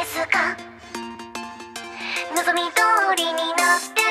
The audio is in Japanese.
ですか？望み通りになって